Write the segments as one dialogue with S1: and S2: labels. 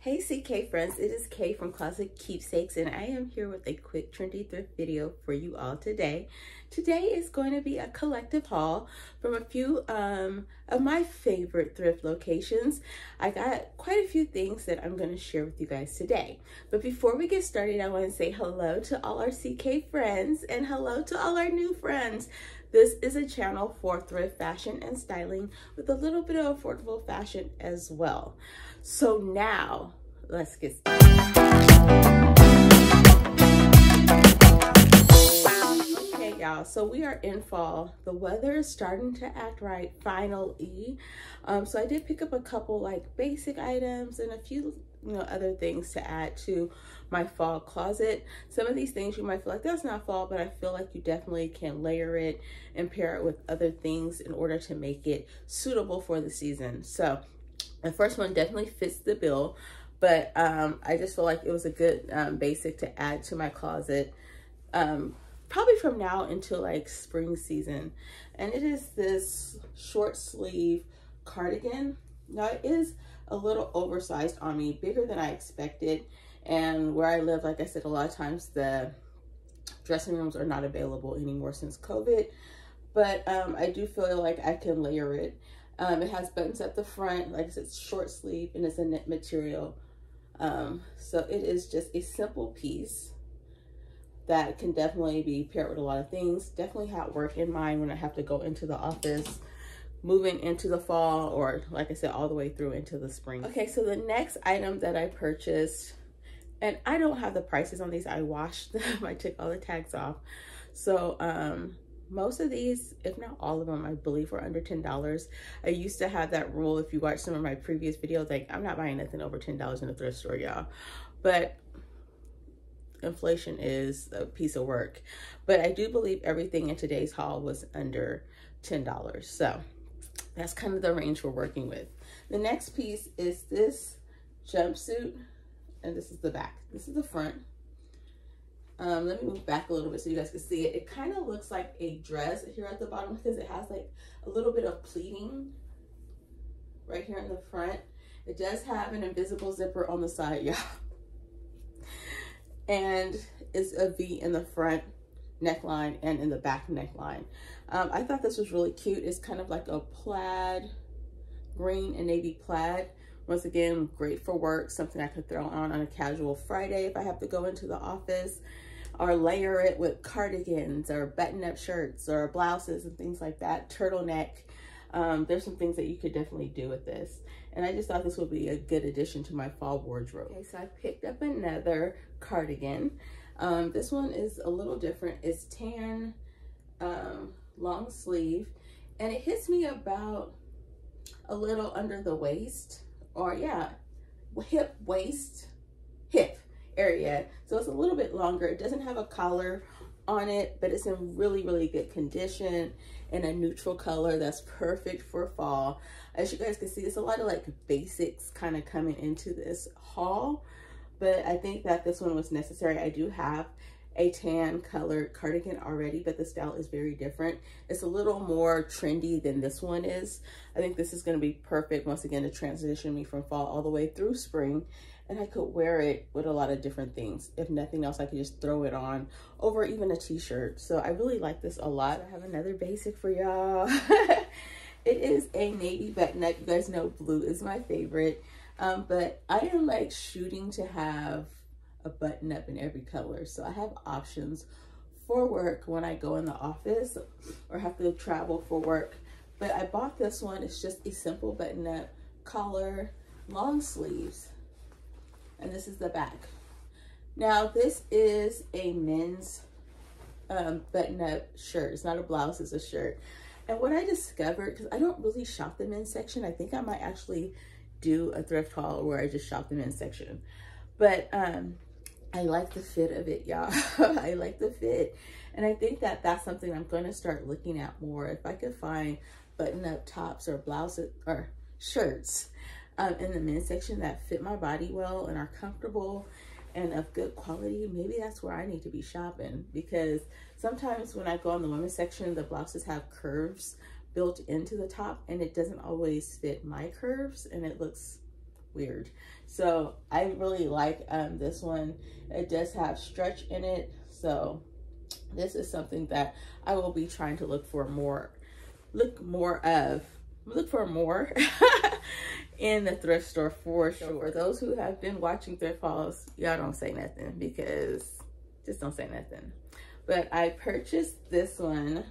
S1: Hey CK friends, it is Kay from Closet Keepsakes and I am here with a quick trendy thrift video for you all today. Today is going to be a collective haul from a few um, of my favorite thrift locations. I got quite a few things that I'm going to share with you guys today. But before we get started, I want to say hello to all our CK friends and hello to all our new friends. This is a channel for thrift fashion and styling with a little bit of affordable fashion as well. So now, let's get started. Okay, y'all, so we are in fall. The weather is starting to act right, finally. Um, so I did pick up a couple like basic items and a few you know other things to add to my fall closet. Some of these things you might feel like that's not fall but i feel like you definitely can layer it and pair it with other things in order to make it suitable for the season. So the first one definitely fits the bill but um, i just feel like it was a good um, basic to add to my closet um, probably from now until like spring season. And it is this short sleeve cardigan. Now it is a little oversized on me, bigger than I expected. And where I live, like I said, a lot of times the dressing rooms are not available anymore since COVID. But um, I do feel like I can layer it. Um, it has buttons at the front, like I said, it's short sleeve and it's a knit material. Um, so it is just a simple piece that can definitely be paired with a lot of things. Definitely have work in mind when I have to go into the office moving into the fall or like I said, all the way through into the spring. Okay, so the next item that I purchased, and I don't have the prices on these, I washed them, I took all the tags off. So um, most of these, if not all of them, I believe were under $10. I used to have that rule, if you watch some of my previous videos, like I'm not buying nothing over $10 in a thrift store, y'all. But inflation is a piece of work. But I do believe everything in today's haul was under $10. So that's kind of the range we're working with. The next piece is this jumpsuit, and this is the back. This is the front. Um, let me move back a little bit so you guys can see it. It kind of looks like a dress here at the bottom because it has like a little bit of pleating right here in the front. It does have an invisible zipper on the side, y'all. and it's a V in the front neckline and in the back neckline. Um, I thought this was really cute. It's kind of like a plaid, green and navy plaid. Once again, great for work, something I could throw on on a casual Friday if I have to go into the office or layer it with cardigans or button-up shirts or blouses and things like that, turtleneck. Um, there's some things that you could definitely do with this. And I just thought this would be a good addition to my fall wardrobe. Okay, so I picked up another cardigan. Um, this one is a little different. It's tan, um, long sleeve, and it hits me about a little under the waist, or yeah, hip, waist, hip area. So it's a little bit longer. It doesn't have a collar on it, but it's in really, really good condition and a neutral color that's perfect for fall. As you guys can see, there's a lot of like basics kind of coming into this haul but I think that this one was necessary. I do have a tan colored cardigan already, but the style is very different. It's a little more trendy than this one is. I think this is gonna be perfect, once again, to transition me from fall all the way through spring. And I could wear it with a lot of different things. If nothing else, I could just throw it on over even a t-shirt. So I really like this a lot. I have another basic for y'all. it is a navy button up. You guys know blue is my favorite. Um, but I am like shooting to have a button up in every color. So I have options for work when I go in the office or have to travel for work. But I bought this one. It's just a simple button up collar, long sleeves. And this is the back. Now this is a men's um, button up shirt. It's not a blouse, it's a shirt. And what I discovered, because I don't really shop the men's section, I think I might actually do a thrift haul where I just shop the men's section. But um, I like the fit of it, y'all. I like the fit. And I think that that's something I'm going to start looking at more. If I could find button-up tops or blouses or shirts um, in the men's section that fit my body well and are comfortable and of good quality, maybe that's where I need to be shopping. Because sometimes when I go on the women's section, the blouses have curves built into the top and it doesn't always fit my curves and it looks weird. So I really like um, this one. It does have stretch in it. So this is something that I will be trying to look for more, look more of, look for more in the thrift store for sure. For those who have been watching thrift hauls, y'all don't say nothing because just don't say nothing. But I purchased this one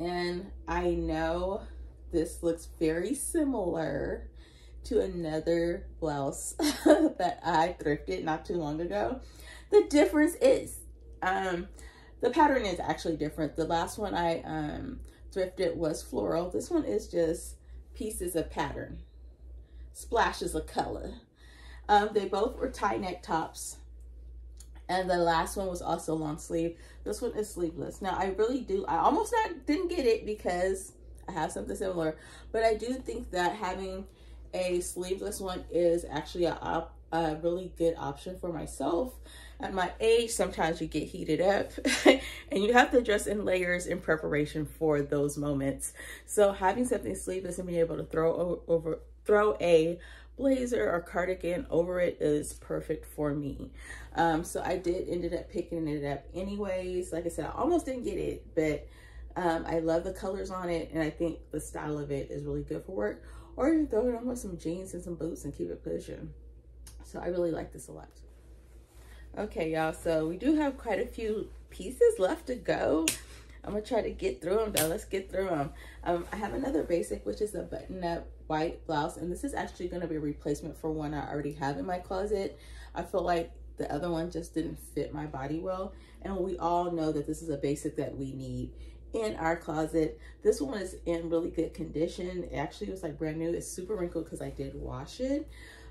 S1: and I know this looks very similar to another blouse that I thrifted not too long ago. The difference is um, the pattern is actually different. The last one I um, thrifted was floral. This one is just pieces of pattern, splashes of color. Um, they both were tie neck tops. And the last one was also long sleeve. This one is sleeveless. Now, I really do, I almost not didn't get it because I have something similar. But I do think that having a sleeveless one is actually a, op, a really good option for myself at my age, sometimes you get heated up and you have to dress in layers in preparation for those moments. So having something sleeveless and being able to throw over, throw a blazer or cardigan over it is perfect for me. Um, so I did ended up picking it up anyways. Like I said, I almost didn't get it, but um, I love the colors on it and I think the style of it is really good for work. Or you throw it on with some jeans and some boots and keep it pushing. So I really like this a lot. Okay, y'all, so we do have quite a few pieces left to go. I'm gonna try to get through them though. Let's get through them. Um, I have another basic, which is a button-up white blouse, and this is actually gonna be a replacement for one I already have in my closet. I feel like the other one just didn't fit my body well, and we all know that this is a basic that we need in our closet. This one is in really good condition. It actually was like brand new. It's super wrinkled because I did wash it.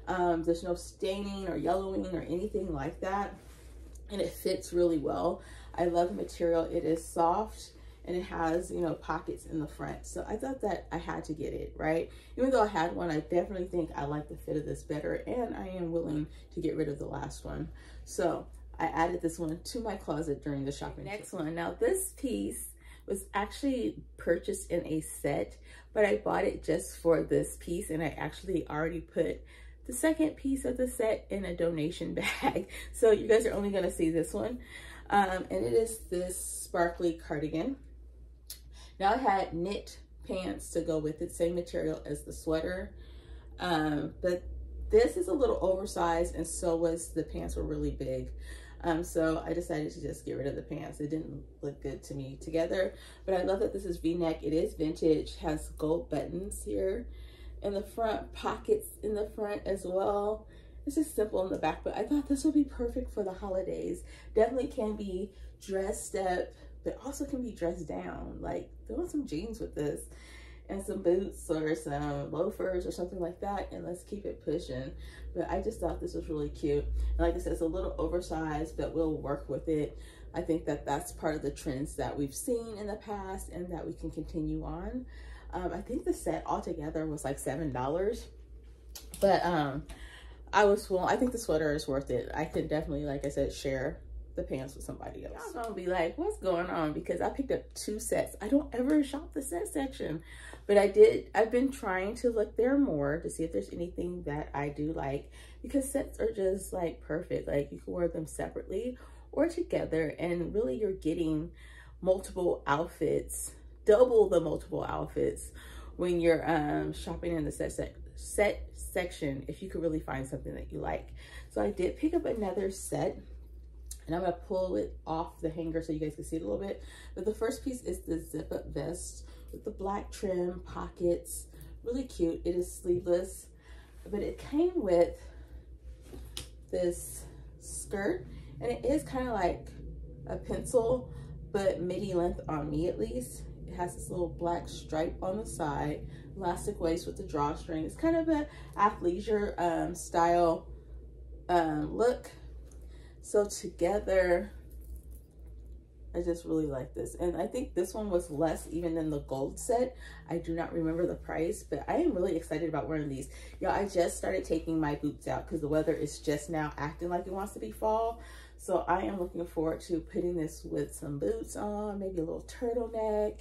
S1: Um, there's no staining or yellowing or anything like that. And it fits really well. I love the material. It is soft and it has, you know, pockets in the front. So I thought that I had to get it, right? Even though I had one, I definitely think I like the fit of this better and I am willing to get rid of the last one. So I added this one to my closet during the shopping. Next one. Now this piece was actually purchased in a set, but I bought it just for this piece and I actually already put the second piece of the set in a donation bag. So you guys are only gonna see this one. Um, and it is this sparkly cardigan. Now I had knit pants to go with it, same material as the sweater. Um, but this is a little oversized and so was the pants were really big. Um, so I decided to just get rid of the pants. It didn't look good to me together, but I love that this is v-neck. It is vintage, has gold buttons here in the front, pockets in the front as well. It's just simple in the back, but I thought this would be perfect for the holidays. Definitely can be dressed up, but also can be dressed down. Like throw some jeans with this and some boots or some loafers or something like that and let's keep it pushing but i just thought this was really cute and like i said it's a little oversized but we'll work with it i think that that's part of the trends that we've seen in the past and that we can continue on um, I think the set altogether was like $7. But um, I was, well, I think the sweater is worth it. I could definitely, like I said, share the pants with somebody else. I'm gonna be like, what's going on? Because I picked up two sets. I don't ever shop the set section, but I did, I've been trying to look there more to see if there's anything that I do like because sets are just like perfect. Like you can wear them separately or together and really you're getting multiple outfits double the multiple outfits when you're um, shopping in the set, set, set section if you could really find something that you like. So I did pick up another set and I'm gonna pull it off the hanger so you guys can see it a little bit. But the first piece is the zip up vest with the black trim, pockets, really cute. It is sleeveless, but it came with this skirt and it is kind of like a pencil, but midi length on me at least. It has this little black stripe on the side, elastic waist with the drawstring. It's kind of a athleisure um, style um, look. So together, I just really like this. And I think this one was less even than the gold set. I do not remember the price, but I am really excited about wearing these. Y'all, I just started taking my boots out because the weather is just now acting like it wants to be fall. So I am looking forward to putting this with some boots on, maybe a little turtleneck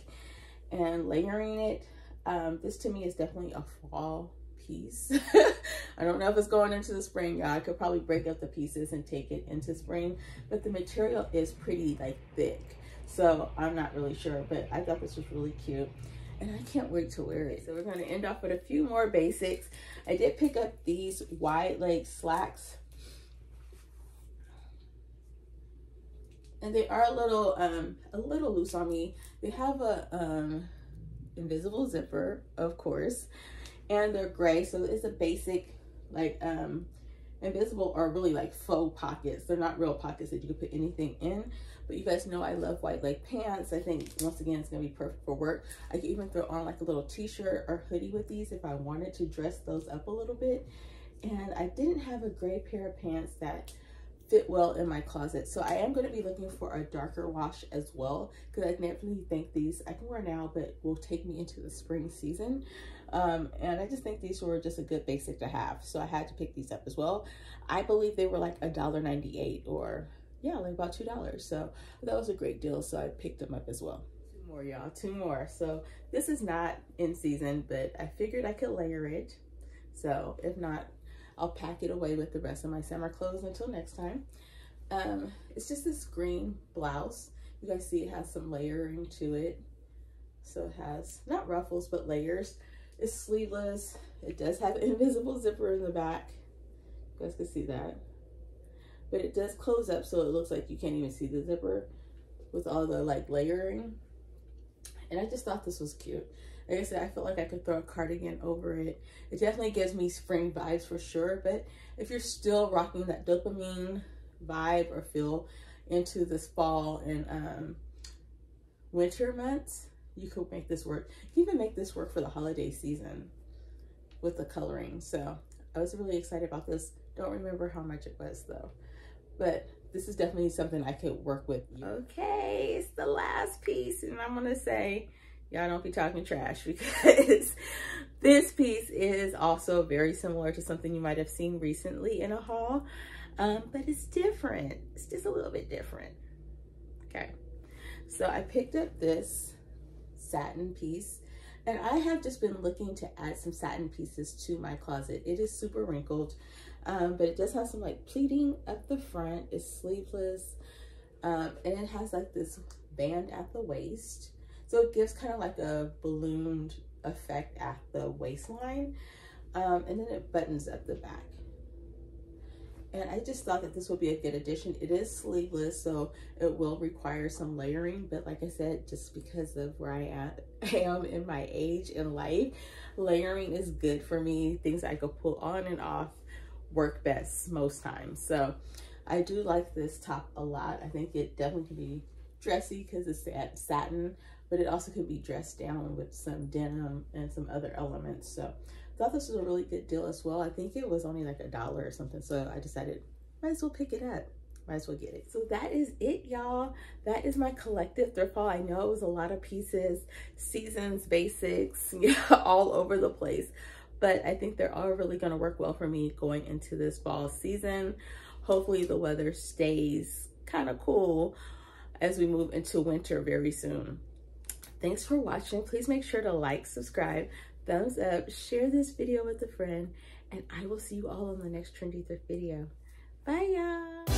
S1: and layering it. Um, this to me is definitely a fall piece. I don't know if it's going into the spring. I could probably break up the pieces and take it into spring, but the material is pretty like thick. So I'm not really sure, but I thought this was really cute and I can't wait to wear it. So we're gonna end off with a few more basics. I did pick up these wide leg slacks. And they are a little, um, a little loose on me. They have a, um, invisible zipper, of course, and they're gray. So it's a basic, like, um, invisible or really like faux pockets. They're not real pockets that you can put anything in. But you guys know I love wide leg pants. I think, once again, it's going to be perfect for work. I could even throw on like a little t-shirt or hoodie with these if I wanted to dress those up a little bit. And I didn't have a gray pair of pants that fit well in my closet. So I am going to be looking for a darker wash as well because I definitely think these I can wear now, but will take me into the spring season. Um, and I just think these were just a good basic to have. So I had to pick these up as well. I believe they were like a dollar ninety eight or yeah, like about $2. So that was a great deal. So I picked them up as well. Two more, y'all, two more. So this is not in season, but I figured I could layer it. So if not, I'll pack it away with the rest of my summer clothes until next time. Um, it's just this green blouse. You guys see it has some layering to it. So it has not ruffles, but layers. It's sleeveless. It does have an invisible zipper in the back. You guys can see that but it does close up so it looks like you can't even see the zipper with all the like layering and I just thought this was cute like I said I feel like I could throw a cardigan over it. It definitely gives me spring vibes for sure but if you're still rocking that dopamine vibe or feel into this fall and um, winter months you could make this work. You can even make this work for the holiday season with the coloring. So I was really excited about this. Don't remember how much it was though. But this is definitely something I could work with. Okay, it's the last piece and I'm gonna say, y'all don't be talking trash because this piece is also very similar to something you might have seen recently in a haul, um, but it's different. It's just a little bit different. Okay, so I picked up this satin piece and I have just been looking to add some satin pieces to my closet. It is super wrinkled. Um, but it does have some like pleating at the front. It's sleeveless. Um, and it has like this band at the waist. So it gives kind of like a ballooned effect at the waistline. Um, and then it buttons up the back. And I just thought that this would be a good addition. It is sleeveless, so it will require some layering. But like I said, just because of where I am in my age in life, layering is good for me. Things I could pull on and off work best most times. So I do like this top a lot. I think it definitely can be dressy because it's satin, but it also could be dressed down with some denim and some other elements. So I thought this was a really good deal as well. I think it was only like a dollar or something. So I decided might as well pick it up. Might as well get it. So that is it, y'all. That is my collective thrift haul. I know it was a lot of pieces, seasons, basics, all over the place but I think they're all really gonna work well for me going into this fall season. Hopefully the weather stays kind of cool as we move into winter very soon. Thanks for watching. Please make sure to like, subscribe, thumbs up, share this video with a friend, and I will see you all on the next Trendy Thrift video. Bye, y'all.